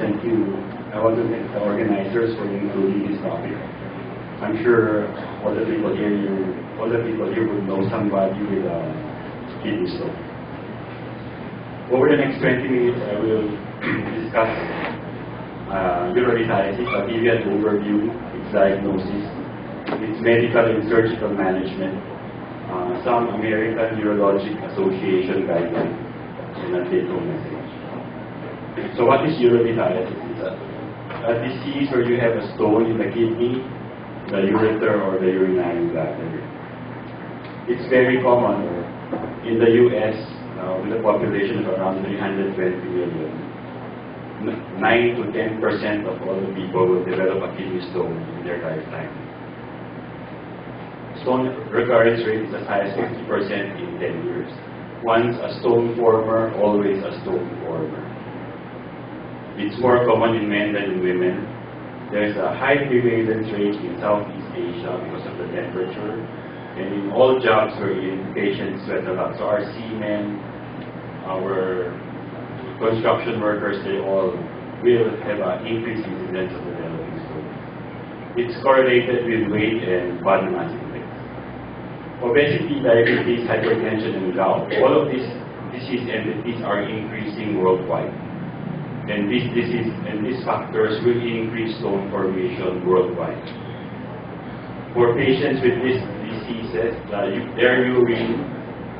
thank you. I want the organizers for including this topic. I'm sure all the people here, you, all the people here would know somebody with a kidney stone. Over the next 20 minutes, I will discuss uh, urolithiasis. You an overview, its diagnosis, its medical and surgical management, uh, some American Urologic Association guidelines, and a take-home message. So what is urolithiasis? It's a, a disease where you have a stone in the kidney, the ureter, or the urinary bladder. It's very common in the U.S. Uh, with a population of around 320 million. 9 to 10 percent of all the people will develop a kidney stone in their lifetime. Stone recurrence rate is as high as 50 percent in 10 years. Once a stone former, always a stone former. It's more common in men than in women. There's a high prevalence rate in Southeast Asia because of the temperature. And in all jobs we're in, patients sweat a lot. So our seamen, our construction workers, they all will have an increased incidence of the developing stone. It's correlated with weight and body mass index. Obesity, diabetes, hypertension, and gout, all of these disease entities are increasing worldwide. And this disease and these factors will increase stone formation worldwide. For patients with these diseases, uh, their urine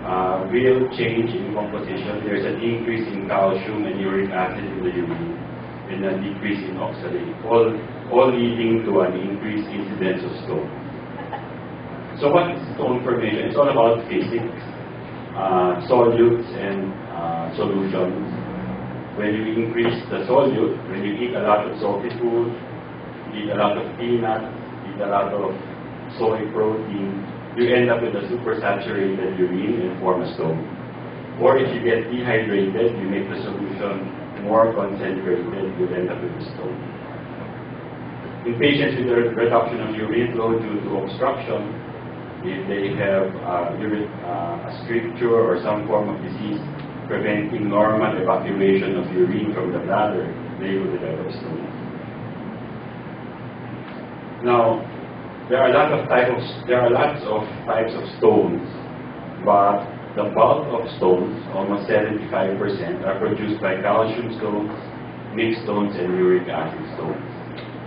uh, will change in composition. There's an increase in calcium and uric acid in the urine and a decrease in oxalate, all, all leading to an increased incidence of stone. So what is stone formation? It's all about physics, uh, solutes and uh, solutions when you increase the solute, when you eat a lot of salty food, eat a lot of peanuts, eat a lot of soy protein, you end up with a supersaturated urine and form a stone. Or if you get dehydrated, you make the solution more concentrated, you end up with a stone. In patients with a reduction of urine flow due to obstruction, if they have uh, uh, a stricture or some form of disease, preventing normal evacuation of urine from the bladder, they will develop stones. Now, there are a lot of types of, there are lots of types of stones, but the bulk of stones, almost 75%, are produced by calcium stones, mixed stones, and uric acid stones.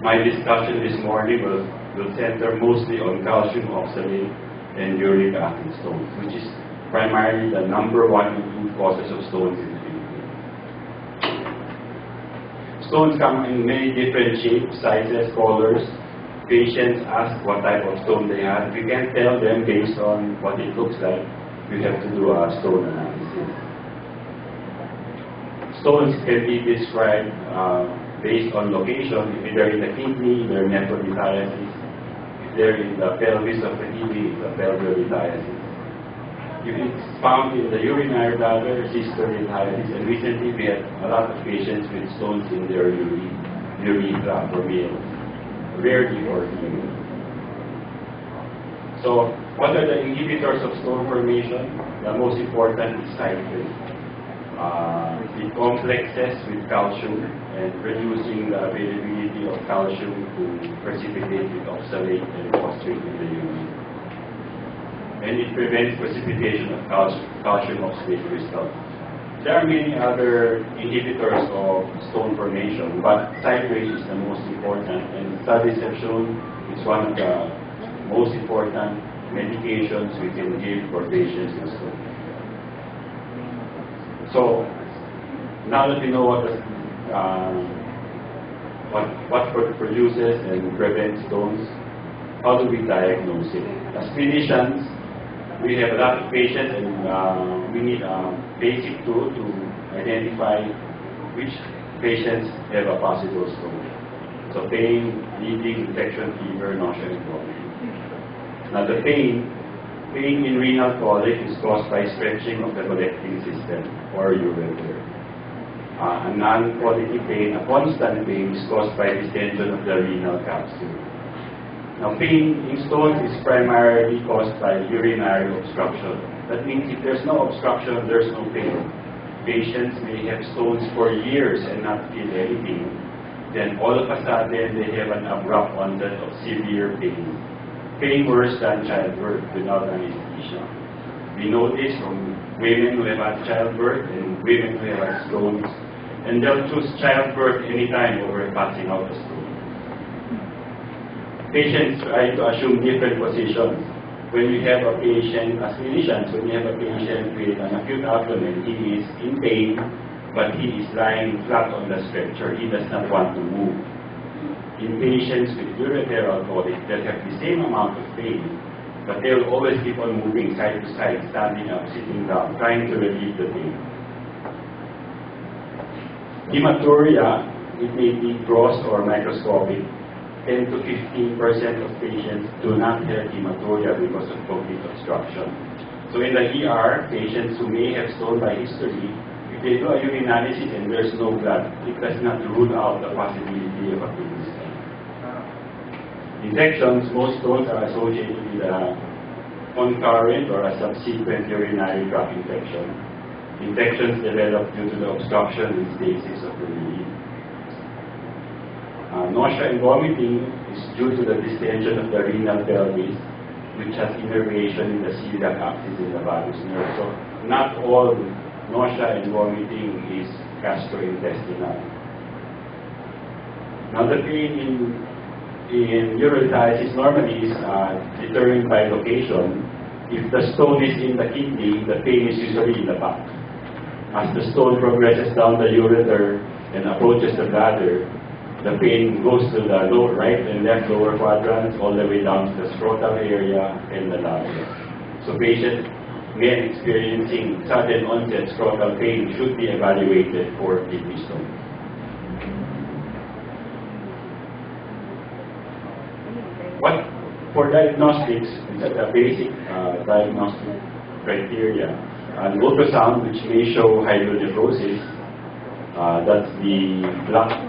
My discussion this morning will, will center mostly on calcium oxalate and uric acid stones, which is primarily the number one root of stones in the Philippines. Stones come in many different shapes, sizes, colors. Patients ask what type of stone they have. We can't tell them based on what it looks like. We have to do a stone analysis. Stones can be described uh, based on location. If they're in the kidney, they're nephrolithiasis. If they're in the pelvis of the kidney, it's a pelviolithiasis it's found in the urinary bladder, cystourethritis, and recently we had a lot of patients with stones in their urine, urethra for males, rarely for females. So, what are the inhibitors of stone formation? The most important is citrate. Uh, it complexes with calcium and reducing the availability of calcium to precipitate with oxalate and phosphate in the urine and it prevents precipitation of calcium, oxalate crystal. There are many other inhibitors of stone formation, but citrate is the most important, and studies have shown it's one of the most important medications we can give for patients stone. So, now that we know what the, uh, what, what produces and prevents stones, how do we diagnose it? As clinicians, we have a lot of patients and uh, we need a basic tool to identify which patients have a possible stone. So pain, bleeding, infection, fever, nausea, and vomiting. Now the pain, pain in renal colic is caused by stretching of the collecting system or ureter. Uh, a non-quality pain, a constant pain is caused by distension of the renal capsule. Now, pain in stones is primarily caused by urinary obstruction. That means if there's no obstruction, there's no pain. Patients may have stones for years and not feel anything. then all of a sudden they have an abrupt onset of severe pain. Pain worse than childbirth without anesthesia. We know this from women who have had childbirth and women who have had stones. And they'll choose childbirth anytime over passing out a stone. Patients try to assume different positions. When we have a patient, as clinicians, when you have a patient with an acute abdomen, he is in pain, but he is lying flat on the stretcher. He does not want to move. In patients with ureteral colic that have the same amount of pain, but they will always keep on moving side to side, standing up, sitting down, trying to relieve the pain. Hematuria, it may be gross or microscopic. 10 to 15 percent of patients do not have hematuria because of complete obstruction. So in the ER, patients who may have stone by history, if they do a urinalysis and there's no blood, it does not rule out the possibility of a kidney stone. Infections, most stones are associated with a concurrent or a subsequent urinary tract infection. Infections develop due to the obstruction and stasis of the urine. Uh, nausea and vomiting is due to the distension of the renal pelvis, which has innervation in the celiac axis in the vagus nerve. So not all nausea and vomiting is gastrointestinal. Now the pain in, in urethritis normally is uh, determined by location. If the stone is in the kidney, the pain is usually in the back. As the stone progresses down the ureter and approaches the bladder, the pain goes to the lower right and left lower quadrants all the way down to the scrotal area and the labia. So patients, men experiencing sudden onset scrotal pain should be evaluated for kidney stone. What for diagnostics, it's a basic uh, diagnostic criteria. An ultrasound which may show hydronephrosis, uh, that's the black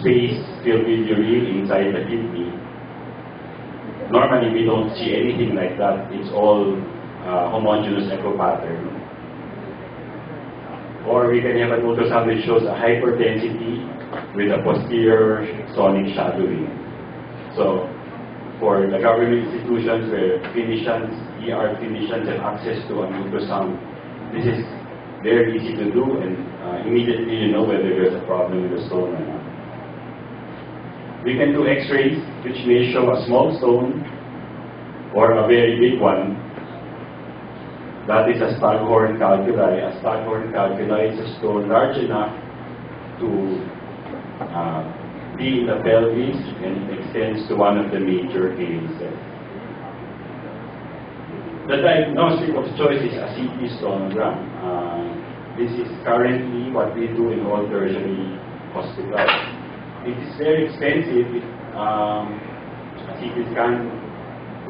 space filled with urine inside the kidney. Normally, we don't see anything like that. It's all uh, homogeneous echo pattern. Or we can have an ultrasound which shows a hypertensity with a posterior sonic shadowing. So, for the government institutions where clinicians, ER clinicians have access to an ultrasound, this is very easy to do and uh, immediately you know whether there's a problem with the stone or not. We can do x-rays, which may show a small stone or a very big one. That is a staghorn calculi. A staghorn calculi is a stone large enough to uh, be in the pelvis and it extends to one of the major calyces. The diagnostic of choice is a CT stonogram. Uh, this is currently what we do in all tertiary hospitals. It is very expensive. It, um, a CT scan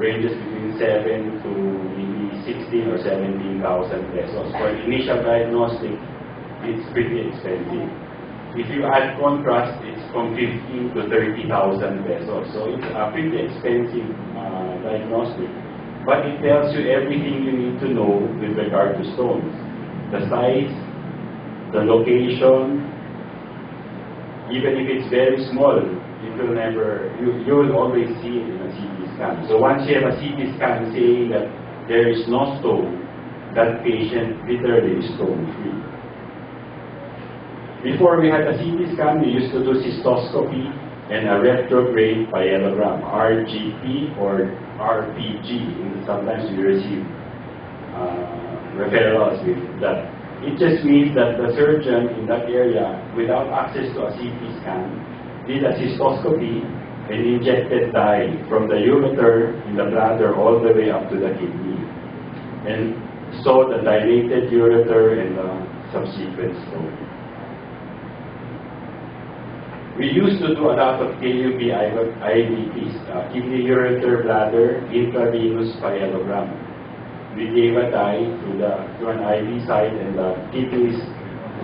ranges between 7 to maybe 16 or 17,000 pesos. For initial diagnostic, it's pretty expensive. If you add contrast, it's from 15 to 30,000 pesos. So it's a pretty expensive uh, diagnostic. But it tells you everything you need to know with regard to stones. The size, the location, even if it's very small, it will never, you, you will always see it in a CT scan. So once you have a CT scan saying that there is no stone, that patient literally is stone free. Before we had a CT scan, we used to do cystoscopy and a retrograde pyelogram, RGP or RPG. And sometimes we receive uh, referrals with that it just means that the surgeon in that area, without access to a CT scan, did a cystoscopy and injected dye from the ureter in the bladder all the way up to the kidney. And saw the dilated ureter and the subsequent stone. We used to do a lot of KUB IVPs, uh, kidney ureter bladder intravenous pyelogram we gave a dye to, the, to an IV site and the kidneys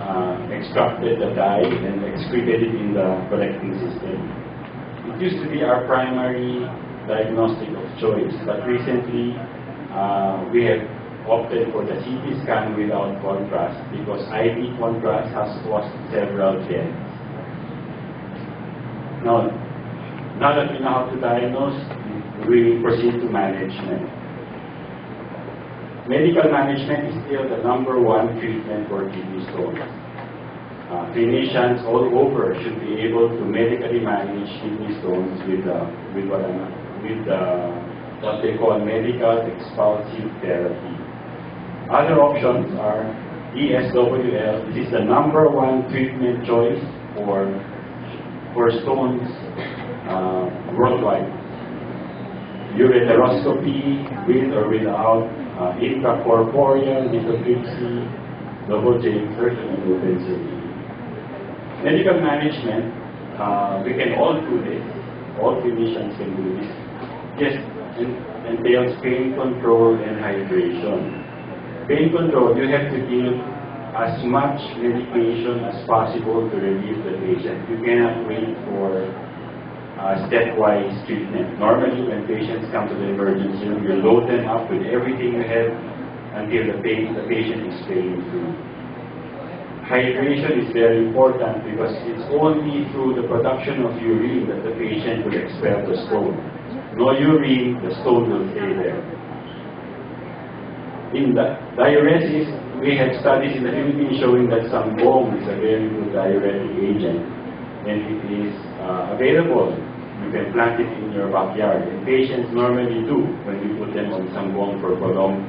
uh, extracted the dye and excreted it in the collecting system. It used to be our primary diagnostic of choice, but recently uh, we have opted for the CT scan without contrast because IV contrast has cost several tens. Now, now that we know how to diagnose, we proceed to management. Medical management is still the number one treatment for kidney stones. Uh, clinicians all over should be able to medically manage kidney stones with, uh, with, what, with uh, what they call medical expulsive therapy. Other options are ESWL. This is the number one treatment choice for, for stones uh, worldwide. Ureteroscopy with or without uh, intracorporeal double J insertion, and open surgery. Medical management, uh, we can all do this. All clinicians can do this. Just en- entails pain control and hydration. Pain control, you have to give as much medication as possible to relieve the patient. You cannot wait for uh, stepwise treatment. Normally, when patients come to the emergency room, you load them up with everything you have until the, the patient is pain-free. Hydration is very important because it's only through the production of urine that the patient will expel the stone. No urine, the stone will stay there. In the diuresis, we have studies in the Philippines showing that some Sambong is a very good diuretic agent and it is uh, available. You can plant it in your backyard. And patients normally do when you put them on Sambong for prolonged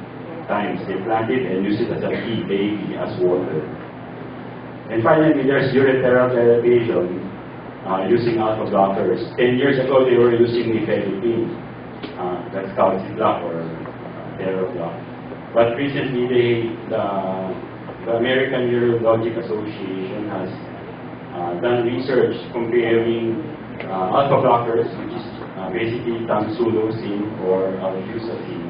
times. They plant it and use it as a tea baby, as water. And finally, there's ureteral elevation uh, using alpha blockers. Ten years ago, they were using nifedipine. Uh, that's Calciblock or uh. But recently, they, the, the American Urologic Association has uh, done research comparing uh, alpha blockers, which is uh, basically tamsulosin or alfuzosin,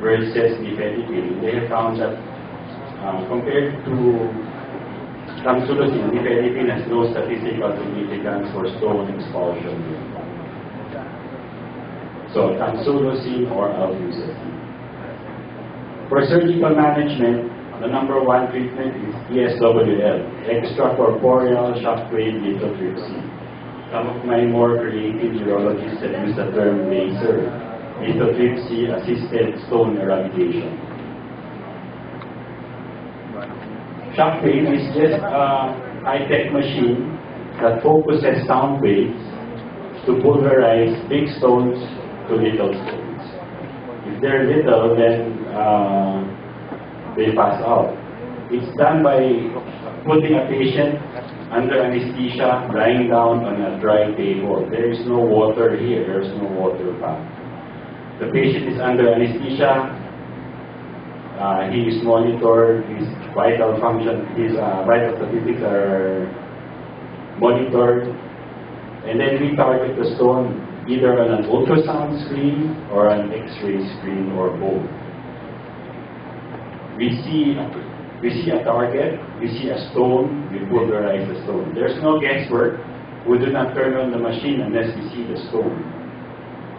versus nifedipine. They have found that uh, compared to Tamsulosin, nifedipine has no statistical significance for stone expulsion. So, tamsulosin or alfuzosin. For surgical management, the number one treatment is ESWL, extracorporeal shockwave lithotripsy. Some of my more creative urologists have used the term laser, lithotripsy assisted stone eradication. Shockwave is just a high-tech machine that focuses sound waves to pulverize big stones to little stones. If they're little, then uh, they pass out. It's done by putting a patient under anesthesia, lying down on a dry table. There is no water here. There is no water path. The patient is under anesthesia. Uh, he is monitored. His vital function, his uh, vital statistics are monitored. And then we target the stone either on an ultrasound screen or an X-ray screen or both. We see we see a target, we see a stone, we pulverize the stone. There's no guesswork. We do not turn on the machine unless we see the stone.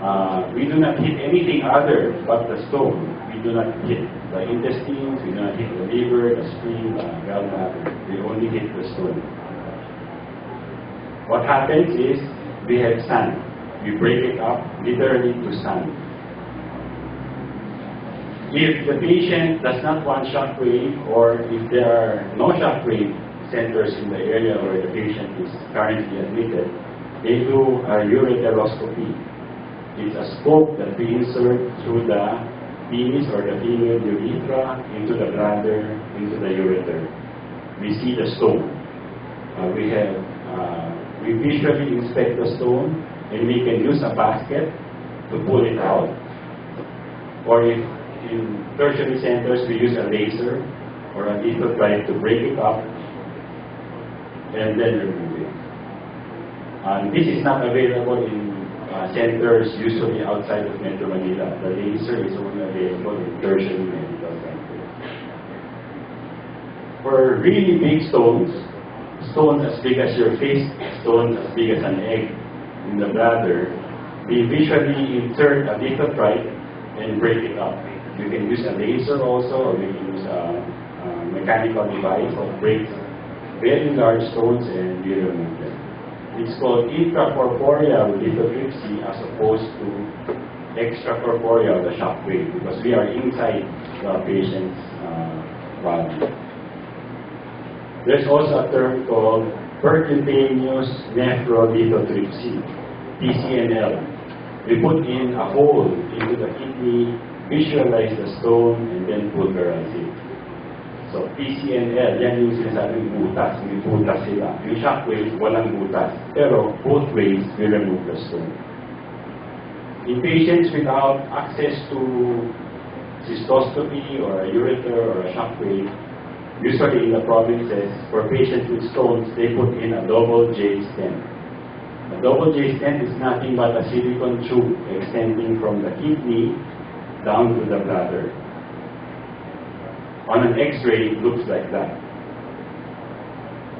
Uh, we do not hit anything other but the stone. We do not hit the intestines, we do not hit the liver, the spleen, the gallbladder. We only hit the stone. What happens is we have sand. We break it up literally to sand. If the patient does not want shockwave or if there are no shockwave centers in the area where the patient is currently admitted, they do a ureteroscopy. It's a scope that we insert through the penis or the female urethra into the bladder, into the ureter. We see the stone. Uh, we have, uh, we visually inspect the stone and we can use a basket to pull it out. Or if in tertiary centers we use a laser or a lithotrite to break it up and then remove it. And this is not available in uh, centers usually outside of Metro Manila. The laser is only available in tertiary medical centers. For really big stones, stones as big as your face, stones as big as an egg in the bladder, we visually insert a lithotrite and break it up. You can use a laser also, or you can use a, a mechanical device that breaks very large stones and we remove them. It's called intracorporeal lithotripsy as opposed to extracorporeal, the shock because we are inside the patient's uh, body. There's also a term called percutaneous nephrolithotripsy, PCNL. We put in a hole into the kidney, visualize the stone, and then pulverize it. So, PCNL, yan yung sinasabing butas. May butas sila. Yung shockwave, walang butas. Pero, both ways, we remove the stone. In patients without access to cystoscopy or a ureter or a shockwave, usually in the provinces, for patients with stones, they put in a double J stent. A double J stent is nothing but a silicone tube extending from the kidney down to the bladder. On an X-ray, it looks like that.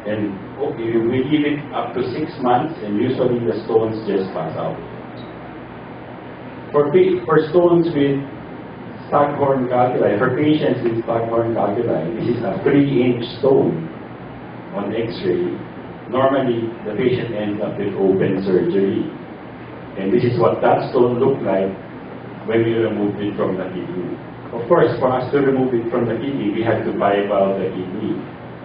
And okay, we give it up to six months, and usually the stones just pass out. For, for stones with Staghorn calculi, for patients with Staghorn calculi, this is a 3-inch stone on X-ray. Normally, the patient ends up with open surgery. And this is what that stone looked like when we removed it from the kidney. Of course, for us to remove it from the kidney, we had to pipe out the kidney.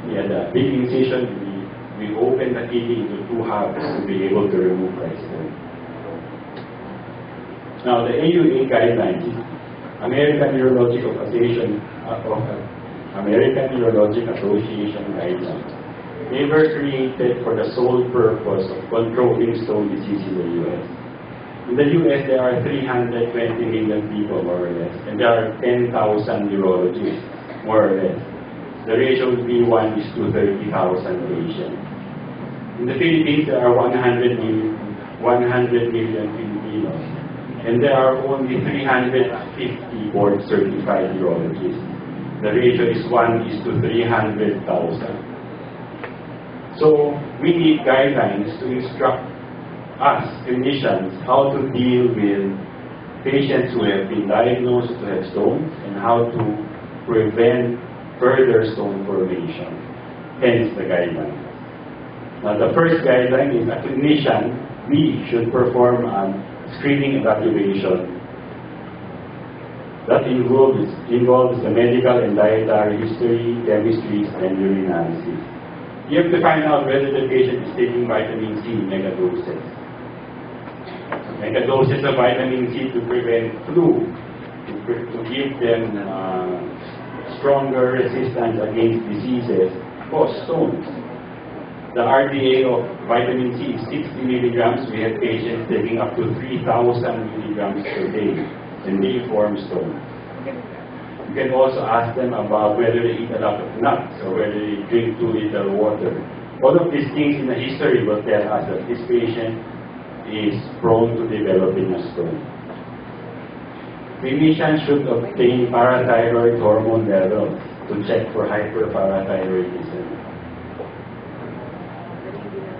We had a big incision, we, we opened the kidney into two halves to be able to remove stone. Now, the AUA guidelines, American Urologic Association, uh, American Urologic Association guidelines, they were created for the sole purpose of controlling stone disease in the U.S. In the U.S., there are 320 million people, more or less, and there are 10,000 urologists, more or less. The ratio would be 1 is to 30,000 patients. In the Philippines, there are 100 million, 100 million Filipinos and there are only 350 board certified urologists. The ratio is 1 is to 300,000. So we need guidelines to instruct us, clinicians, how to deal with patients who have been diagnosed to have stones and how to prevent further stone formation. Hence the guideline. Now the first guideline is a clinician, we should perform a screening evaluation that involves, involves the medical and dietary history, chemistry, and urine analysis. You have to find out whether the patient is taking vitamin C megadoses. Megadoses of vitamin C to prevent flu, to, to give them uh, stronger resistance against diseases, cause stones. The RDA of vitamin C is 60 milligrams. We have patients taking up to 3,000 milligrams per day, and they form stones. You can also ask them about whether they eat a lot of nuts or whether they drink too little water. All of these things in the history will tell us that this patient is prone to developing a stone. Clinicians should obtain parathyroid hormone levels to check for hyperparathyroidism.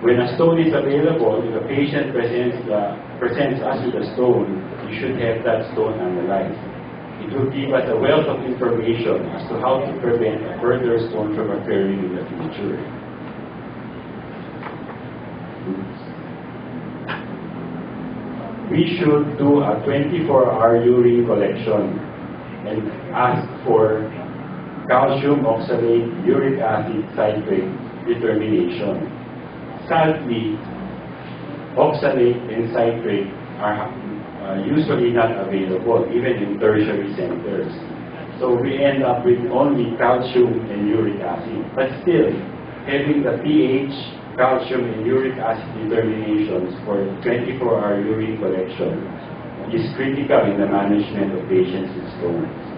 When a stone is available, if a patient presents, the, presents us with a stone, you should have that stone analyzed. It will give us a wealth of information as to how to prevent a further stone from occurring in the future. We should do a 24-hour urine collection and ask for calcium oxalate, uric acid citrate determination sadly, oxalate and citrate are uh, usually not available, even in tertiary centers. So we end up with only calcium and uric acid. But still, having the pH, calcium, and uric acid determinations for 24-hour urine collection is critical in the management of patients with stones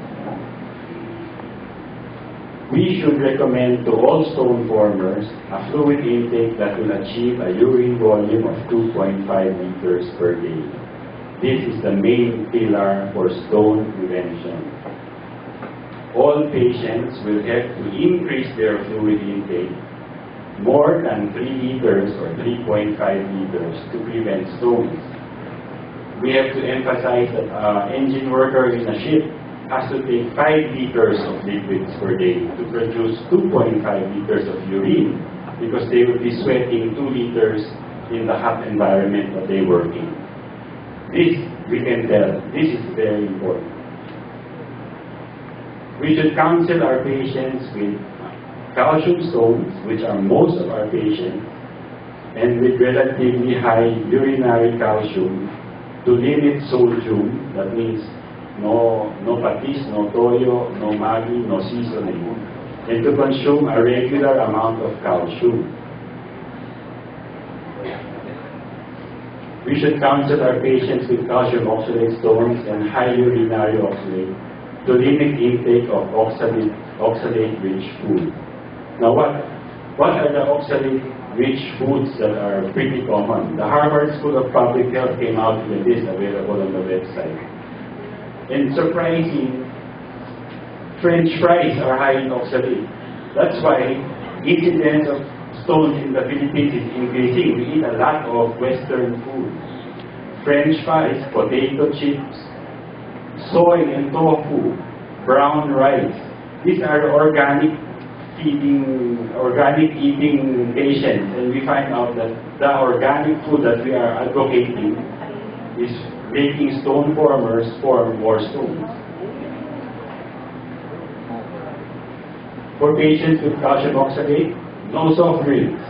we should recommend to all stone formers a fluid intake that will achieve a urine volume of 2.5 liters per day. This is the main pillar for stone prevention. All patients will have to increase their fluid intake more than 3 liters or 3.5 liters to prevent stones. We have to emphasize that uh, engine worker in a ship has to take 5 liters of liquids per day to produce 2.5 liters of urine because they will be sweating 2 liters in the hot environment that they work in. This, we can tell, this is very important. We should counsel our patients with calcium stones, which are most of our patients, and with relatively high urinary calcium to limit sodium, that means no, no patis, no toyo, no maggi, no seasoning, and to consume a regular amount of calcium. We should counsel our patients with calcium oxalate stones and high urinary oxalate to limit intake of oxalate, oxalate-rich food. Now, what, what are the oxalate-rich foods that are pretty common? The Harvard School of Public Health came out with this available on the website. And surprising, French fries are high in oxalate. That's why incidence of stones in the Philippines is increasing. We eat a lot of Western food. French fries, potato chips, soy and tofu, brown rice. These are organic feeding, organic eating patients, and we find out that the organic food that we are advocating is making stone formers form more stones. For patients with calcium oxalate, no soft drinks,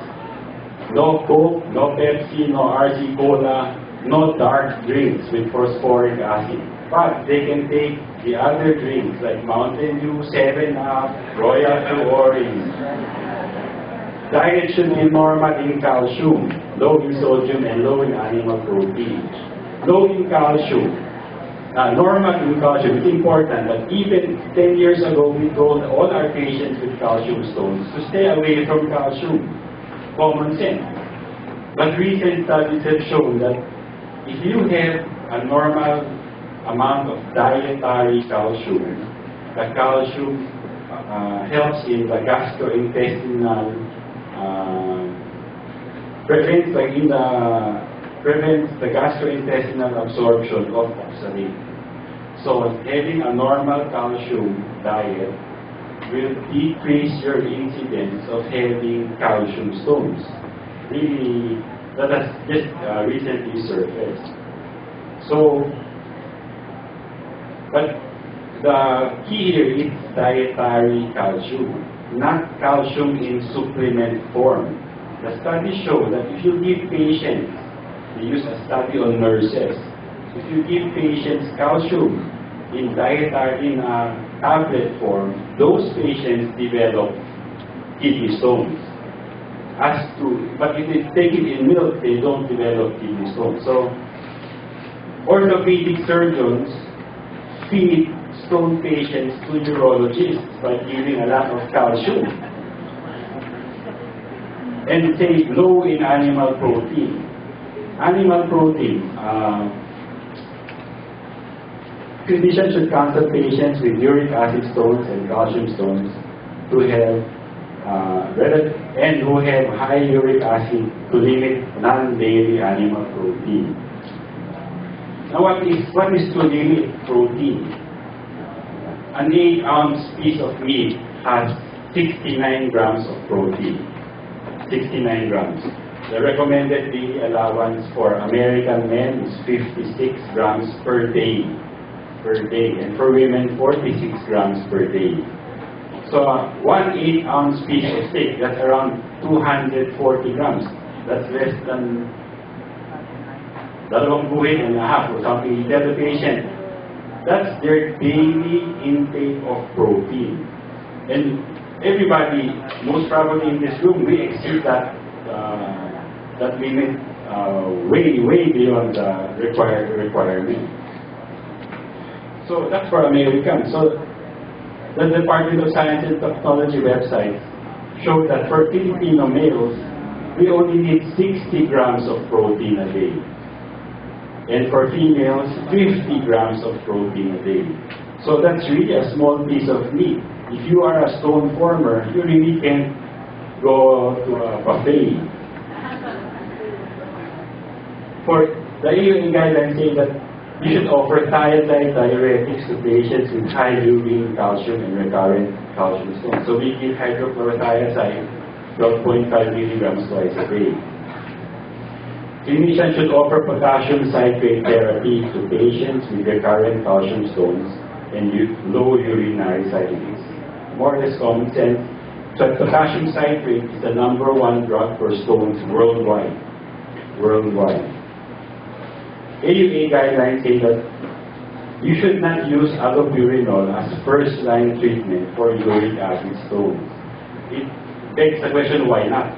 no Coke, no Pepsi, no RC Cola, no dark drinks with phosphoric acid. But they can take the other drinks like Mountain Dew, 7 Up, Royal Tru-Orange. Diet should be normal in calcium, low in sodium, and low in animal protein. Low in calcium, uh, normal in calcium. It's important that even 10 years ago, we told all our patients with calcium stones to stay away from calcium. Common sense. But recent studies have shown that if you have a normal amount of dietary calcium, the calcium uh, helps in the gastrointestinal, uh, prevents like in the prevents the gastrointestinal absorption of oxalate. So having a normal calcium diet will decrease your incidence of having calcium stones. Really, that has just uh, recently surfaced. So, but the key here is dietary calcium, not calcium in supplement form. The studies show that if you give patients they use a study on nurses. If you give patients calcium in dietary in a tablet form, those patients develop kidney stones. As to, but if they take it in milk, they don't develop kidney stones. So, orthopedic surgeons feed stone patients to urologists by giving a lot of calcium and say low in animal protein animal protein. Uh, physicians should counsel patients with uric acid stones and calcium stones who have uh, and who have high uric acid to limit non-dairy animal protein. Now, what is what is to limit protein? An 8 ounce piece of meat has 69 grams of protein. 69 grams. The recommended daily allowance for American men is 56 grams per day, per day, and for women 46 grams per day. So one 8 ounce piece of steak, that's around 240 grams. That's less than dalawang buhay and a half or something. You the patient, that's their daily intake of protein. And everybody, most probably in this room, we exceed that uh, that limit uh, way, way beyond the required requirement. So that's for Americans. So the Department of Science and Technology website showed that for Filipino males, we only need 60 grams of protein a day. And for females, 50 grams of protein a day. So that's really a small piece of meat. If you are a stone former, you really can't go to a buffet for the AUA guidelines say that you should offer thiazide diuretics to patients with high urine calcium and recurrent calcium stones. So we give hydrochlorothiazide 12.5 milligrams twice a day. Clinicians should offer potassium citrate therapy to patients with recurrent calcium stones and low urinary cyclics. More or less common sense, but potassium citrate is the number one drug for stones worldwide. Worldwide. AUA guidelines say that you should not use allopurinol as first-line treatment for uric acid stones. It begs the question, why not?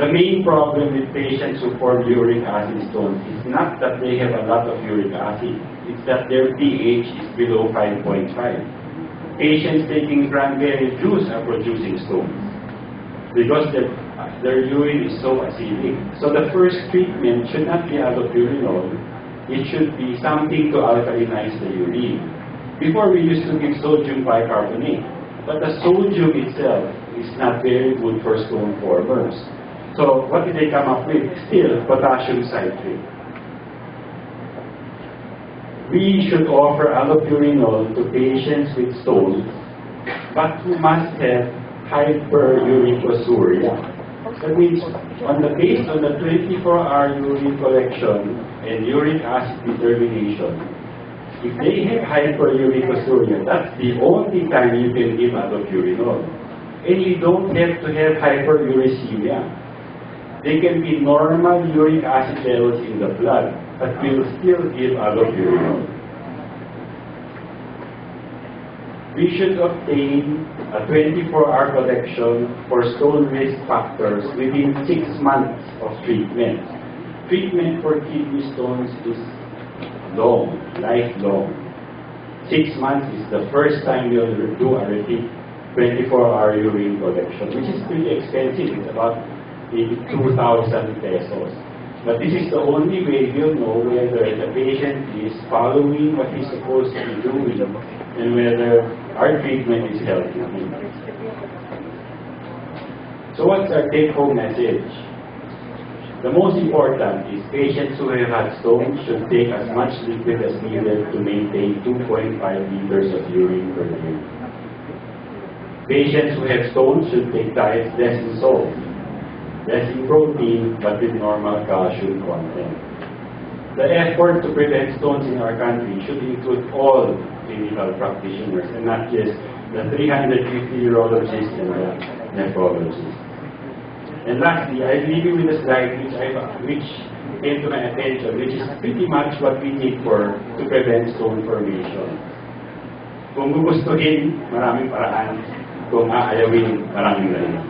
The main problem with patients who form uric acid stones is not that they have a lot of uric acid, it's that their pH is below 5.5. Patients taking cranberry juice are producing stones because their, their urine is so acidic. So the first treatment should not be allopurinol, it should be something to alkalinize the urine. Before we used to give sodium bicarbonate, but the sodium itself is not very good for stone formers. So what did they come up with? Still, potassium citrate. We should offer allopurinol to patients with stones, but who must have hyperuricosuria. That means, on the based on the 24-hour urine collection and uric acid determination, if they have hyperuricosuria, that's the only time you can give allopurinol. And you don't have to have hyperuricemia. They can be normal uric acid levels in the blood, but we'll still give allopurinol. We should obtain a 24-hour collection for stone risk factors within six months of treatment. Treatment for kidney stones is long, lifelong. Six months is the first time you'll do a repeat 24-hour urine collection, which is pretty expensive. It's about maybe 2,000 pesos. But this is the only way you'll know whether the patient is following what he's supposed to be doing and whether our treatment is helping him. So what's our take-home message? The most important is patients who have had stones should take as much liquid as needed to maintain 2.5 liters of urine per day. Patients who have stones should take diets less in salt, less in protein, but with normal calcium content. The effort to prevent stones in our country should include all clinical practitioners and not just the 350 urologists and the nephrologists. And lastly, I leave you with a slide which, I, which came to my attention, which is pretty much what we need for to prevent stone formation. Kung gugustuhin, maraming paraan. Kung aayawin, maraming lain.